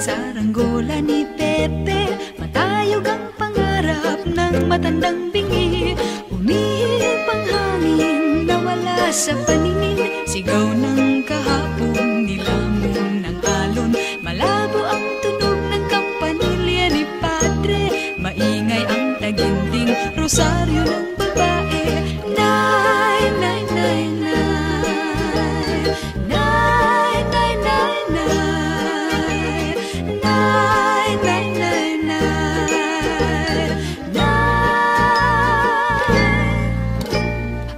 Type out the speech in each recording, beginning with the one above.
saranggola ni Pepe. Matayog ang pangarap ng matandang bingi. Umihip ang hangin nawala sa paningin. Sigaw ang taginting rosaryo ng babae. Nay, nay, nay, nay. Nay, nay, nay, nay. Nay, nay, nay, nay. Nay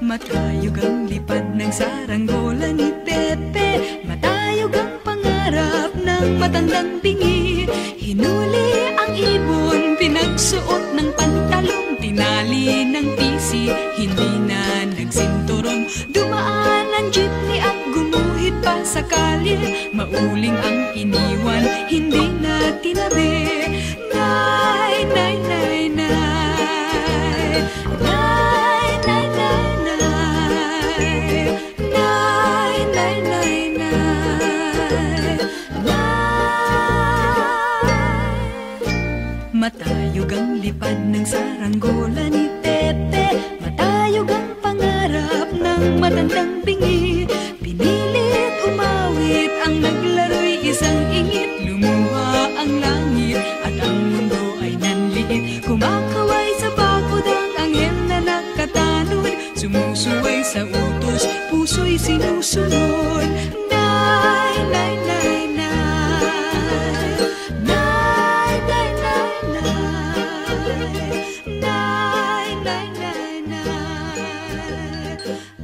Matayog ang lipad ng saranggola ni Pepe. Matayog ang pangarap ng matandang bingi. Hinuli ang ibon, pinagsuot ng pantalong Tinali ng tisi, hindi na nagsinturong Dumaan ang jeepney at gumuhit pa sa kalye. Mauling ang iniwan, hindi na tinabi. Nay, nay, nay Nay, Matayog ang lipad ng saranggola ni Pepe Matayog ang pangarap ng matandang bingi. Pinilit umawit ang naglaro'y isang ingit. Lumuha ang langit at ang mundo ay nanliit. Kumakaway sa bakod ang anghel na nakatanod Sumusuway sa utos, puso'y sinusunod. Nay, nay, nay, nay Nay, nay, nay, nay